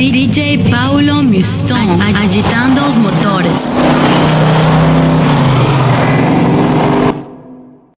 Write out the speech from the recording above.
DJ Paulo Muston agitando os motores.